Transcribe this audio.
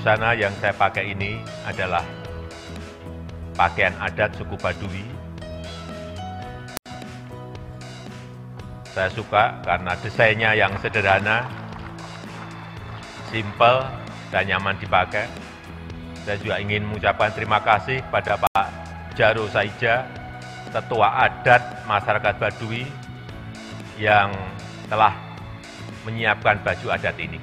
busana yang saya pakai ini adalah pakaian adat suku Baduy. Saya suka karena desainnya yang sederhana, simple, dan nyaman dipakai. Saya juga ingin mengucapkan terima kasih pada Pak Jaro Saija, Ketua Adat Masyarakat Baduy, yang telah menyiapkan baju adat ini.